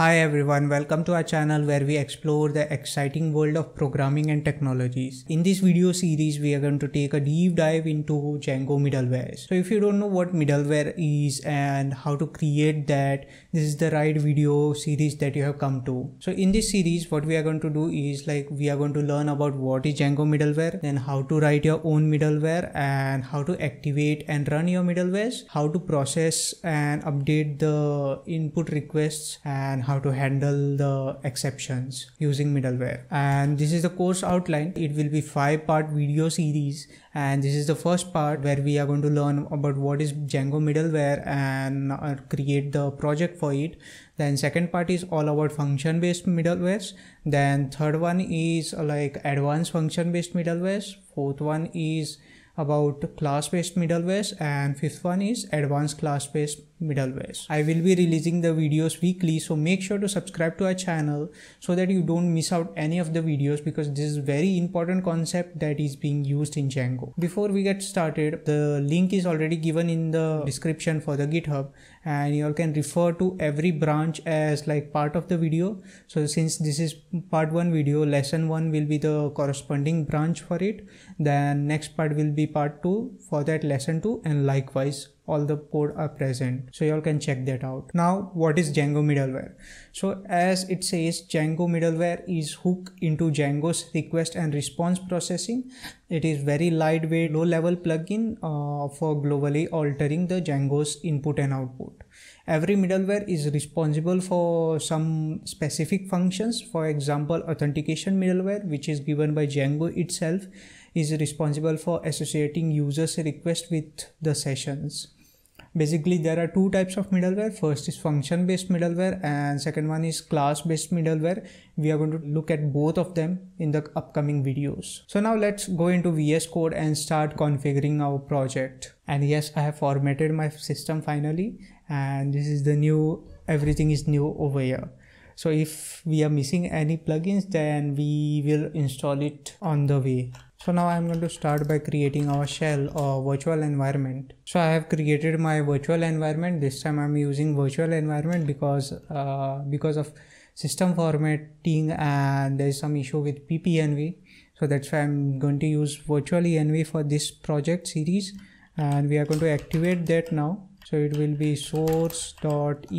Hi everyone, welcome to our channel where we explore the exciting world of programming and technologies. In this video series, we are going to take a deep dive into Django middleware. So if you don't know what middleware is and how to create that, this is the right video series that you have come to. So in this series, what we are going to do is like we are going to learn about what is Django middleware, then how to write your own middleware and how to activate and run your middlewares, how to process and update the input requests and how to handle the exceptions using middleware. And this is the course outline. It will be five part video series. And this is the first part where we are going to learn about what is Django middleware and uh, create the project for it. Then second part is all about function based middlewares. Then third one is uh, like advanced function based middlewares. Fourth one is about class based middlewares. And fifth one is advanced class based middlewares. I will be releasing the videos weekly so make sure to subscribe to our channel so that you don't miss out any of the videos because this is very important concept that is being used in Django. Before we get started the link is already given in the description for the github and you all can refer to every branch as like part of the video. So since this is part 1 video lesson 1 will be the corresponding branch for it then next part will be part 2 for that lesson 2 and likewise all the code are present. So y'all can check that out. Now what is django middleware? So as it says django middleware is hooked into django's request and response processing. It is very lightweight low level plugin uh, for globally altering the django's input and output every middleware is responsible for some specific functions. For example authentication middleware which is given by django itself is responsible for associating users request with the sessions basically there are two types of middleware. First is function based middleware and second one is class based middleware. We are going to look at both of them in the upcoming videos. So now let's go into vs code and start configuring our project. And yes i have formatted my system finally and this is the new everything is new over here. So if we are missing any plugins then we will install it on the way so now I'm going to start by creating our shell or virtual environment. So I have created my virtual environment. This time I'm using virtual environment because uh, because of system formatting and there's some issue with pipenv. So that's why I'm going to use virtual env for this project series and we are going to activate that now. So it will be source.env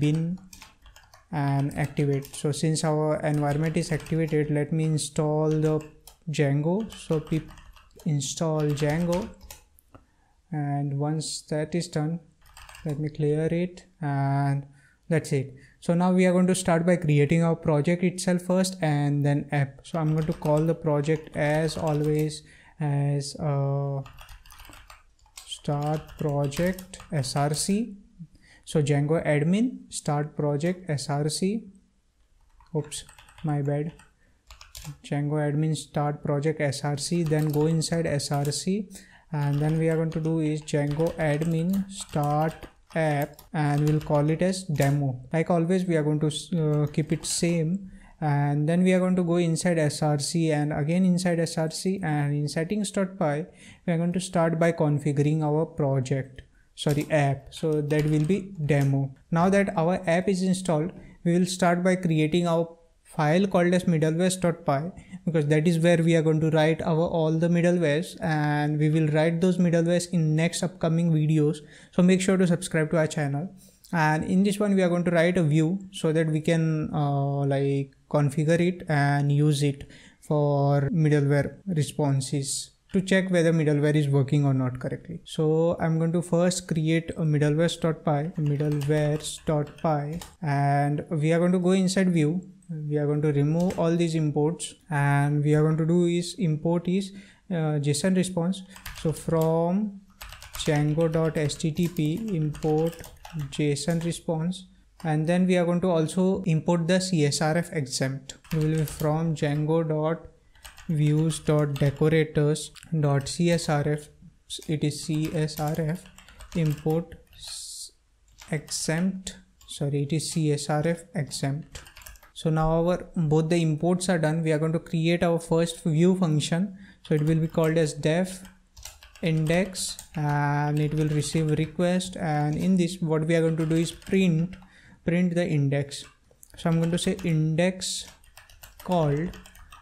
bin and activate. So since our environment is activated, let me install the Django. So pip install Django. And once that is done let me clear it and that's it. So now we are going to start by creating our project itself first and then app. So i'm going to call the project as always as uh, start project src so django admin start project src oops my bad django admin start project src then go inside src and then we are going to do is django admin start app and we'll call it as demo. Like always we are going to uh, keep it same and then we are going to go inside src and again inside src and in settings.py we are going to start by configuring our project. Sorry app. So that will be demo. Now that our app is installed we will start by creating our file called as middlewares.py because that is where we are going to write our all the middlewares and we will write those middlewares in next upcoming videos. So make sure to subscribe to our channel. And in this one we are going to write a view so that we can uh, like configure it and use it for middleware responses to check whether middleware is working or not correctly. So I'm going to first create a middlewares.py, middlewares.py, and we are going to go inside view we are going to remove all these imports and we are going to do is import is uh, json response. So from django.http import json response and then we are going to also import the csrf exempt. We will be from django.views.decorators.csrf it is csrf import exempt. Sorry it is csrf exempt so now our both the imports are done. We are going to create our first view function. So it will be called as def index and it will receive request. And in this what we are going to do is print print the index. So i'm going to say index called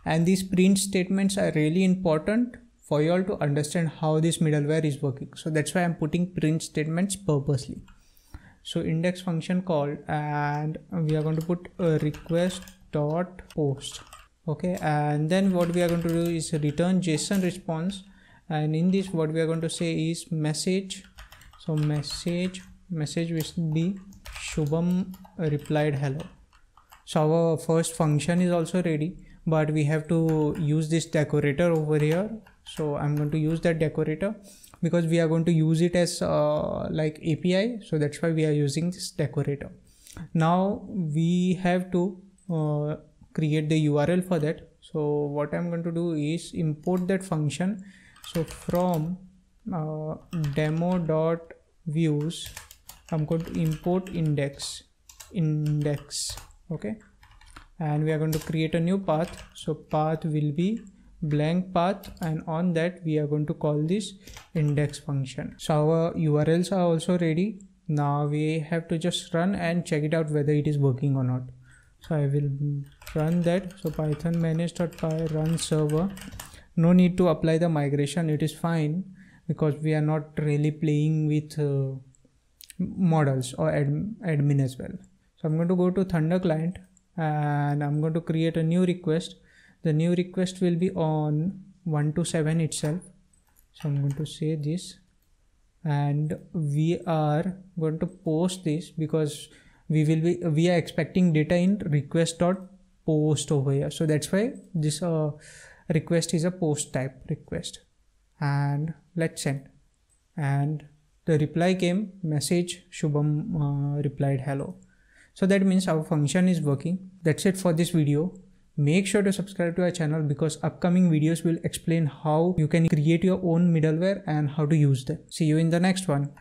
and these print statements are really important for you all to understand how this middleware is working. So that's why i'm putting print statements purposely so index function called and we are going to put uh, a request dot post okay and then what we are going to do is return json response. And in this what we are going to say is message. So message message will be shubham replied hello. So our first function is also ready but we have to use this decorator over here. So i'm going to use that decorator because we are going to use it as uh, like api so that's why we are using this decorator. Now we have to uh, create the url for that. So what i'm going to do is import that function. So from uh, demo dot views i'm going to import index index okay? And we are going to create a new path. So path will be blank path and on that we are going to call this index function. So our urls are also ready. Now we have to just run and check it out whether it is working or not. So i will run that. So python manage.py run server. No need to apply the migration. It is fine because we are not really playing with uh, models or admin, admin as well. So i'm going to go to thunder client and i'm going to create a new request the new request will be on 1 to 7 itself. So i'm going to say this. And we are going to post this because we will be we are expecting data in request dot post over here. So that's why this uh, request is a post type request. And let's send. And the reply came message shubham uh, replied hello. So that means our function is working. That's it for this video. Make sure to subscribe to our channel because upcoming videos will explain how you can create your own middleware and how to use them. See you in the next one.